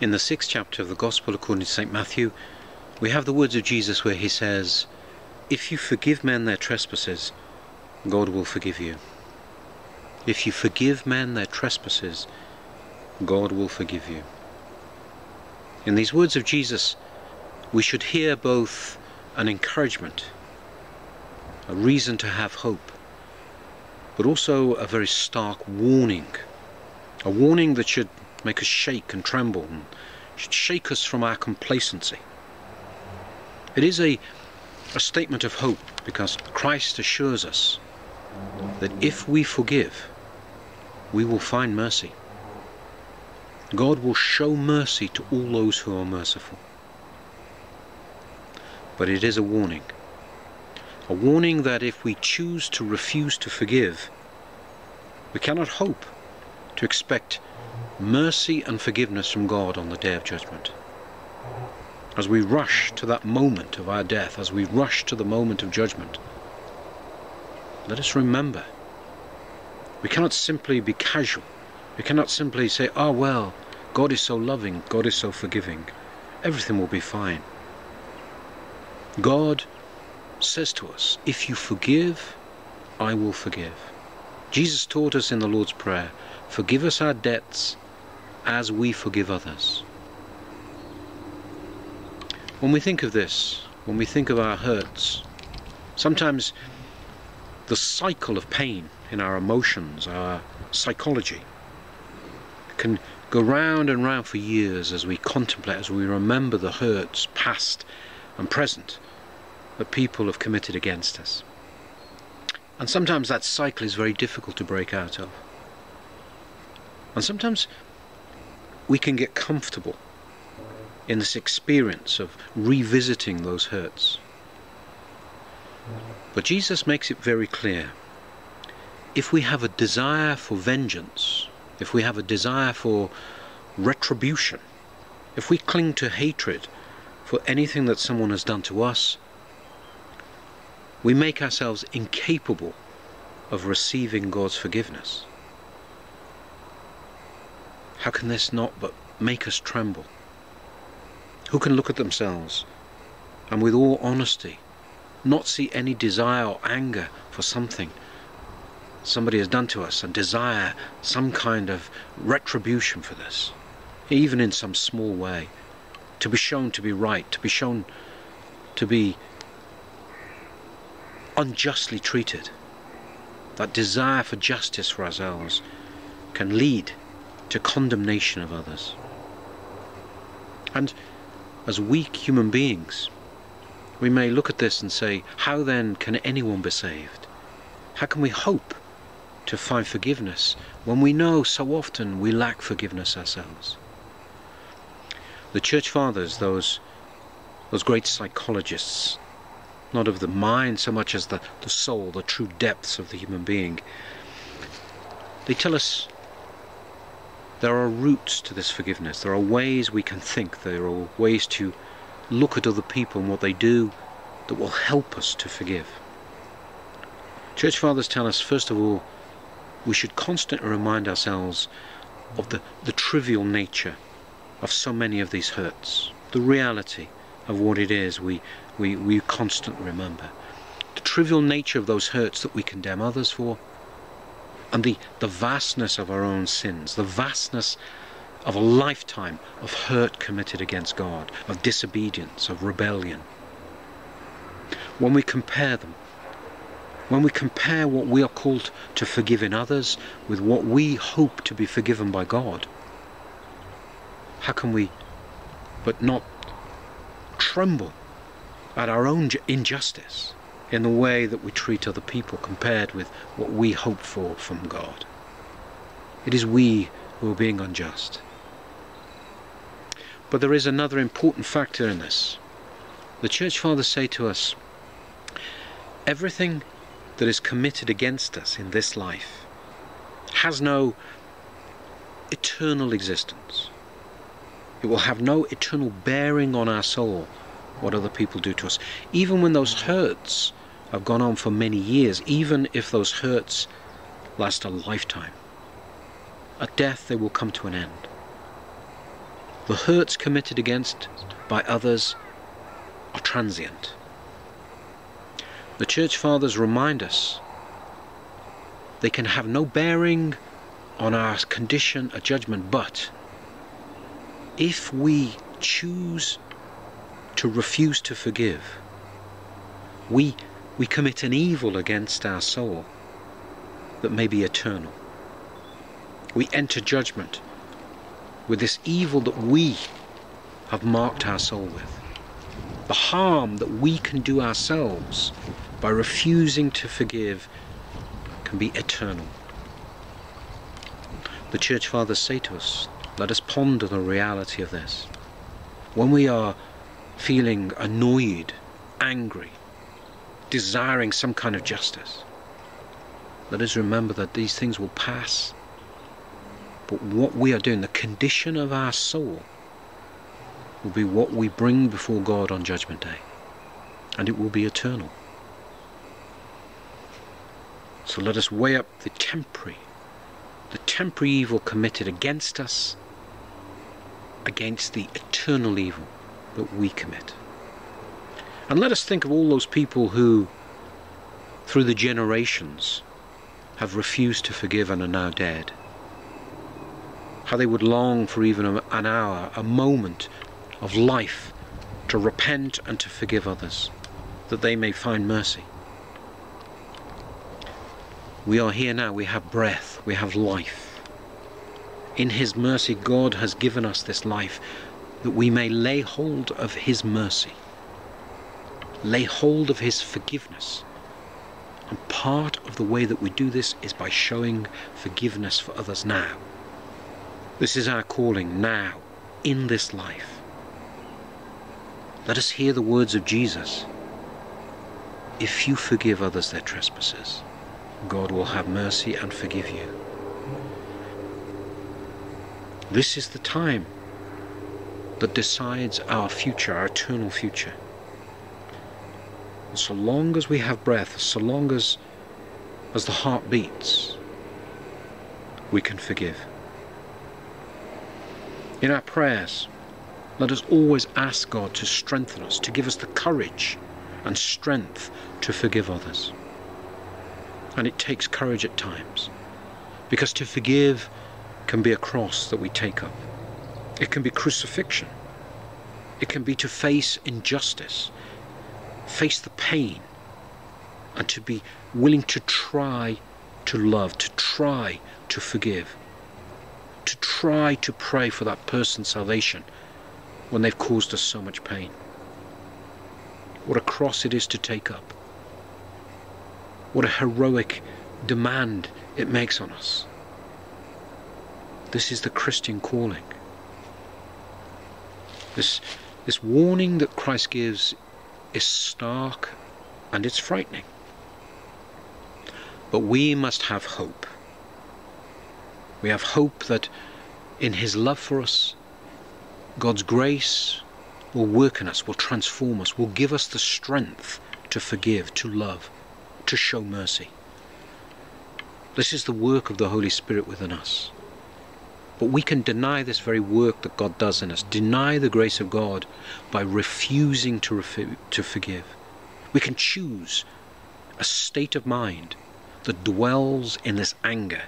In the sixth chapter of the Gospel according to St. Matthew, we have the words of Jesus where he says, If you forgive men their trespasses, God will forgive you. If you forgive men their trespasses, God will forgive you. In these words of Jesus, we should hear both an encouragement, a reason to have hope, but also a very stark warning. A warning that should make us shake and tremble and should shake us from our complacency. It is a, a statement of hope because Christ assures us that if we forgive, we will find mercy. God will show mercy to all those who are merciful. But it is a warning. A warning that if we choose to refuse to forgive, we cannot hope to expect mercy and forgiveness from God on the day of judgment. As we rush to that moment of our death, as we rush to the moment of judgment, let us remember we cannot simply be casual. We cannot simply say, oh well, God is so loving, God is so forgiving, everything will be fine. God says to us, if you forgive, I will forgive. Jesus taught us in the Lord's Prayer, forgive us our debts as we forgive others. When we think of this, when we think of our hurts, sometimes the cycle of pain in our emotions, our psychology, can go round and round for years as we contemplate, as we remember the hurts, past and present, that people have committed against us. And sometimes that cycle is very difficult to break out of. And sometimes we can get comfortable in this experience of revisiting those hurts. But Jesus makes it very clear if we have a desire for vengeance, if we have a desire for retribution, if we cling to hatred for anything that someone has done to us, we make ourselves incapable of receiving God's forgiveness. How can this not but make us tremble? Who can look at themselves and with all honesty not see any desire or anger for something somebody has done to us and desire some kind of retribution for this, even in some small way, to be shown to be right, to be shown to be unjustly treated. That desire for justice for ourselves can lead to condemnation of others. And as weak human beings, we may look at this and say, how then can anyone be saved? How can we hope to find forgiveness when we know so often we lack forgiveness ourselves? The Church Fathers, those, those great psychologists, not of the mind so much as the, the soul, the true depths of the human being, they tell us there are roots to this forgiveness. There are ways we can think. There are ways to look at other people and what they do that will help us to forgive. Church Fathers tell us, first of all, we should constantly remind ourselves of the, the trivial nature of so many of these hurts, the reality of what it is we, we, we constantly remember, the trivial nature of those hurts that we condemn others for, and the, the vastness of our own sins, the vastness of a lifetime of hurt committed against God, of disobedience, of rebellion. When we compare them, when we compare what we are called to forgive in others with what we hope to be forgiven by God, how can we but not tremble at our own injustice? In the way that we treat other people compared with what we hope for from God. It is we who are being unjust. But there is another important factor in this. The Church Fathers say to us, everything that is committed against us in this life has no eternal existence. It will have no eternal bearing on our soul what other people do to us. Even when those hurts have gone on for many years, even if those hurts last a lifetime. At death, they will come to an end. The hurts committed against by others are transient. The Church Fathers remind us they can have no bearing on our condition a judgment, but if we choose to refuse to forgive, we, we commit an evil against our soul that may be eternal. We enter judgment with this evil that we have marked our soul with. The harm that we can do ourselves by refusing to forgive can be eternal. The Church Fathers say to us, let us ponder the reality of this. When we are feeling annoyed, angry, desiring some kind of justice, let us remember that these things will pass but what we are doing, the condition of our soul, will be what we bring before God on Judgment Day. And it will be eternal. So let us weigh up the temporary, the temporary evil committed against us against the eternal evil that we commit. And let us think of all those people who, through the generations, have refused to forgive and are now dead how they would long for even an hour, a moment of life to repent and to forgive others, that they may find mercy. We are here now, we have breath, we have life. In His mercy, God has given us this life that we may lay hold of His mercy, lay hold of His forgiveness. And part of the way that we do this is by showing forgiveness for others now. This is our calling now, in this life. Let us hear the words of Jesus. If you forgive others their trespasses, God will have mercy and forgive you. This is the time that decides our future, our eternal future. And so long as we have breath, so long as, as the heart beats, we can forgive. In our prayers, let us always ask God to strengthen us, to give us the courage and strength to forgive others. And it takes courage at times, because to forgive can be a cross that we take up. It can be crucifixion. It can be to face injustice, face the pain, and to be willing to try to love, to try to forgive to try to pray for that person's salvation when they've caused us so much pain. What a cross it is to take up. What a heroic demand it makes on us. This is the Christian calling. This, this warning that Christ gives is stark and it's frightening. But we must have hope. We have hope that in His love for us, God's grace will work in us, will transform us, will give us the strength to forgive, to love, to show mercy. This is the work of the Holy Spirit within us. But we can deny this very work that God does in us, deny the grace of God by refusing to, to forgive. We can choose a state of mind that dwells in this anger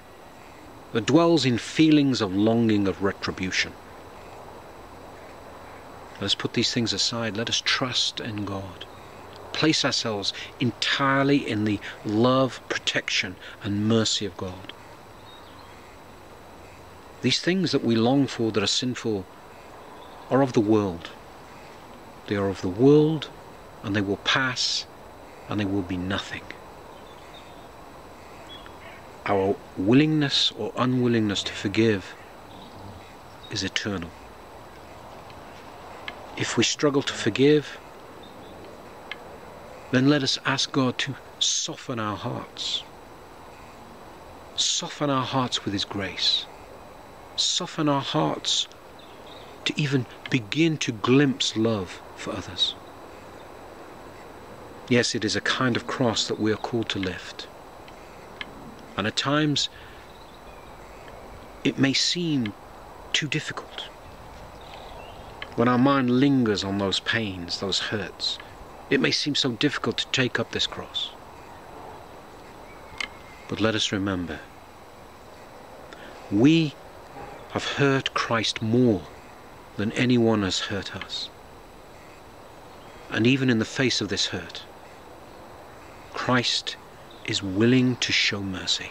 that dwells in feelings of longing of retribution. Let us put these things aside. Let us trust in God. Place ourselves entirely in the love, protection, and mercy of God. These things that we long for that are sinful are of the world. They are of the world and they will pass and they will be nothing our willingness or unwillingness to forgive is eternal. If we struggle to forgive, then let us ask God to soften our hearts. Soften our hearts with His grace. Soften our hearts to even begin to glimpse love for others. Yes, it is a kind of cross that we are called to lift. And at times, it may seem too difficult. when our mind lingers on those pains, those hurts, it may seem so difficult to take up this cross. But let us remember, we have hurt Christ more than anyone has hurt us. And even in the face of this hurt, Christ is willing to show mercy.